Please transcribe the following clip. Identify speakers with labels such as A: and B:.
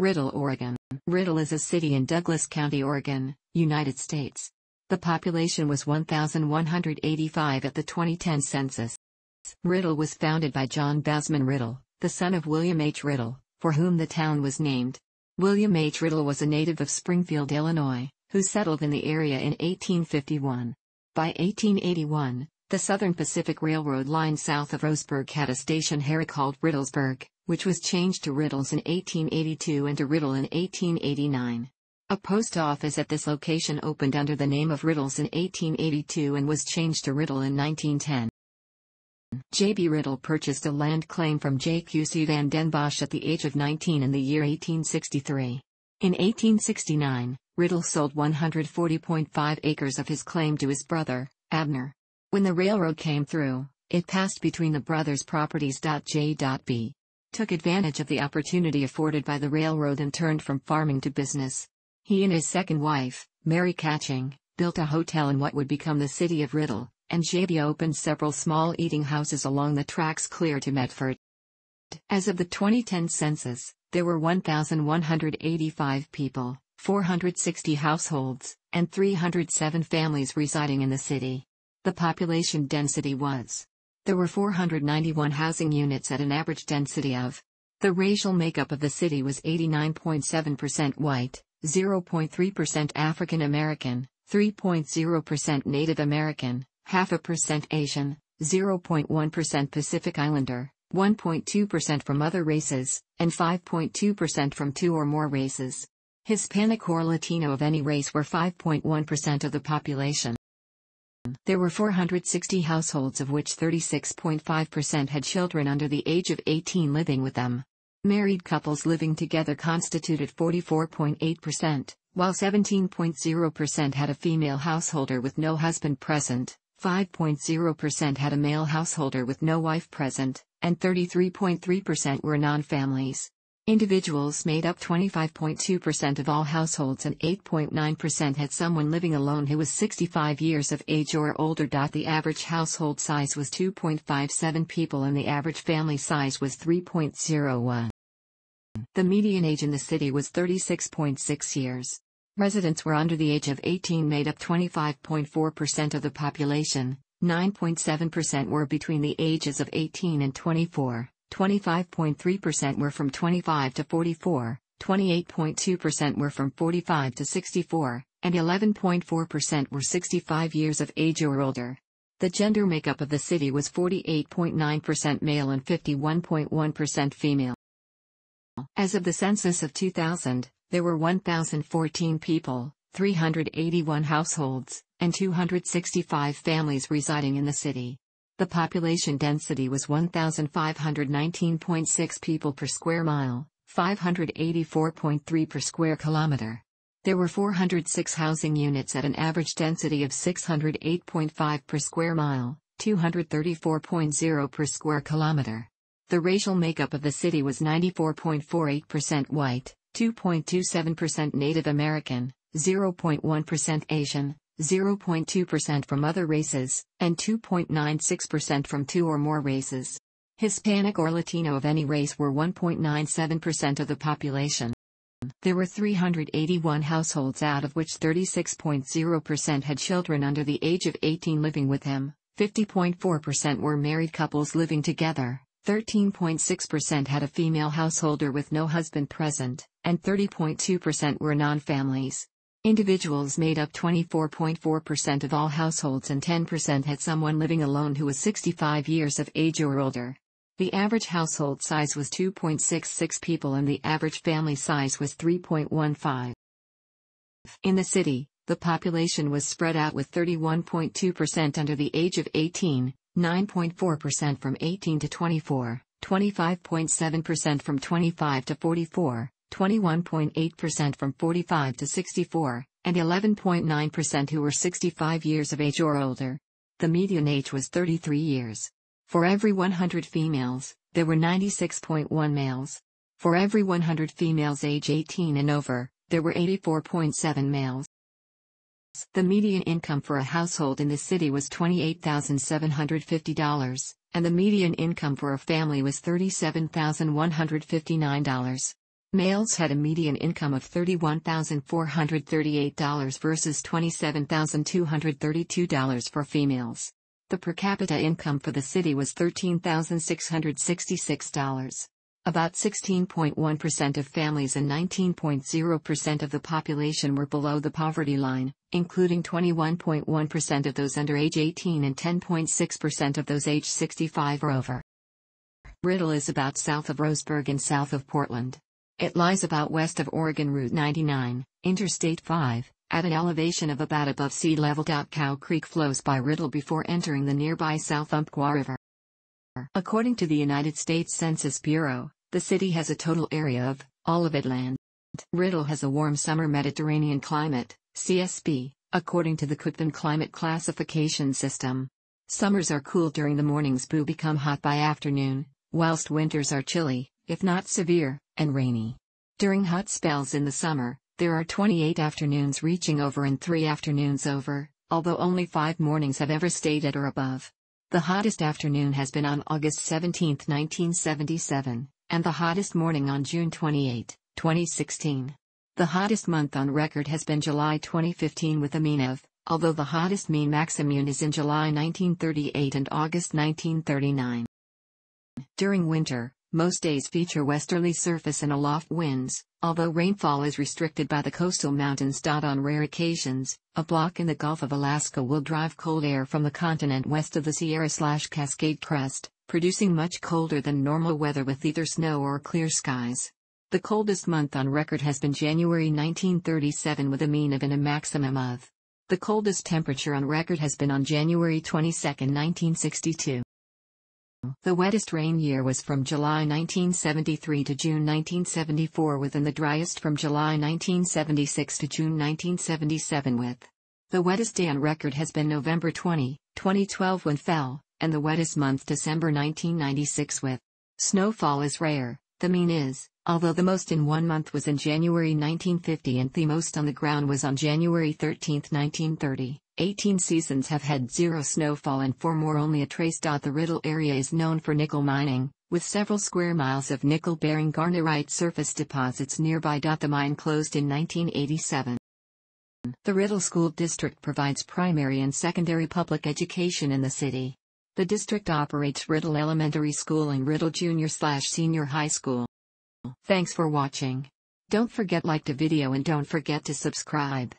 A: Riddle, Oregon. Riddle is a city in Douglas County, Oregon, United States. The population was 1,185 at the 2010 census. Riddle was founded by John Bouseman Riddle, the son of William H. Riddle, for whom the town was named. William H. Riddle was a native of Springfield, Illinois, who settled in the area in 1851. By 1881, the Southern Pacific Railroad line south of Roseburg had a station here called Riddlesburg, which was changed to Riddles in 1882 and to Riddle in 1889. A post office at this location opened under the name of Riddles in 1882 and was changed to Riddle in 1910. J.B. Riddle purchased a land claim from J.Q.C. van den Bosch at the age of 19 in the year 1863. In 1869, Riddle sold 140.5 acres of his claim to his brother, Abner. When the railroad came through, it passed between the brothers' properties. J.B. took advantage of the opportunity afforded by the railroad and turned from farming to business. He and his second wife, Mary Catching, built a hotel in what would become the city of Riddle, and J.B. opened several small eating houses along the tracks clear to Medford. As of the 2010 census, there were 1,185 people, 460 households, and 307 families residing in the city. The population density was. There were 491 housing units at an average density of. The racial makeup of the city was 89.7% white, 0.3% African American, 3.0% Native American, half a percent Asian, 0.1% Pacific Islander, 1.2% from other races, and 5.2% from two or more races. Hispanic or Latino of any race were 5.1% of the population. There were 460 households of which 36.5% had children under the age of 18 living with them. Married couples living together constituted 44.8%, while 17.0% had a female householder with no husband present, 5.0% had a male householder with no wife present, and 33.3% were non-families. Individuals made up 25.2% of all households and 8.9% had someone living alone who was 65 years of age or older. The average household size was 2.57 people and the average family size was 3.01. The median age in the city was 36.6 years. Residents were under the age of 18 made up 25.4% of the population, 9.7% were between the ages of 18 and 24. 25.3% were from 25 to 44, 28.2% were from 45 to 64, and 11.4% were 65 years of age or older. The gender makeup of the city was 48.9% male and 51.1% female. As of the census of 2000, there were 1,014 people, 381 households, and 265 families residing in the city. The population density was 1,519.6 people per square mile, 584.3 per square kilometer. There were 406 housing units at an average density of 608.5 per square mile, 234.0 per square kilometer. The racial makeup of the city was 94.48% white, 2.27% Native American, 0.1% Asian, 0.2% from other races, and 2.96% from two or more races. Hispanic or Latino of any race were 1.97% of the population. There were 381 households out of which 36.0% had children under the age of 18 living with them, 50.4% were married couples living together, 13.6% had a female householder with no husband present, and 30.2% were non-families. Individuals made up 24.4% of all households and 10% had someone living alone who was 65 years of age or older. The average household size was 2.66 people and the average family size was 3.15. In the city, the population was spread out with 31.2% under the age of 18, 9.4% from 18 to 24, 25.7% from 25 to 44, 21.8% from 45 to 64, and 11.9% who were 65 years of age or older. The median age was 33 years. For every 100 females, there were 96.1 males. For every 100 females age 18 and over, there were 84.7 males. The median income for a household in the city was $28,750, and the median income for a family was $37,159. Males had a median income of $31,438 versus $27,232 for females. The per capita income for the city was $13,666. About 16.1% of families and 19.0% of the population were below the poverty line, including 21.1% of those under age 18 and 10.6% of those age 65 or over. Riddle is about south of Roseburg and south of Portland. It lies about west of Oregon Route 99, Interstate 5, at an elevation of about above sea level. Cow Creek flows by Riddle before entering the nearby South Umpqua River. According to the United States Census Bureau, the city has a total area of all of it land. Riddle has a warm summer Mediterranean climate, CSB, according to the Köppen climate classification system. Summers are cool during the mornings but become hot by afternoon, whilst winters are chilly, if not severe, and rainy. During hot spells in the summer, there are 28 afternoons reaching over and 3 afternoons over, although only 5 mornings have ever stayed at or above. The hottest afternoon has been on August 17, 1977, and the hottest morning on June 28, 2016. The hottest month on record has been July 2015 with a mean of, although the hottest mean maximum is in July 1938 and August 1939. During winter, most days feature westerly surface and aloft winds, although rainfall is restricted by the coastal mountains. On rare occasions, a block in the Gulf of Alaska will drive cold air from the continent west of the Sierra-slash-Cascade crest, producing much colder than normal weather with either snow or clear skies. The coldest month on record has been January 1937 with a mean of and a maximum of. The coldest temperature on record has been on January 22, 1962. The wettest rain year was from July 1973 to June 1974 with and the driest from July 1976 to June 1977 with. The wettest day on record has been November 20, 2012 when fell, and the wettest month December 1996 with. Snowfall is rare, the mean is, although the most in one month was in January 1950 and the most on the ground was on January 13, 1930. 18 seasons have had zero snowfall and four more only a trace. The Riddle area is known for nickel mining, with several square miles of nickel-bearing garnierite surface deposits nearby. The mine closed in 1987. The Riddle School District provides primary and secondary public education in the city. The district operates Riddle Elementary School and Riddle Junior slash Senior High School. Thanks for watching. Don't forget like the video and don't forget to subscribe.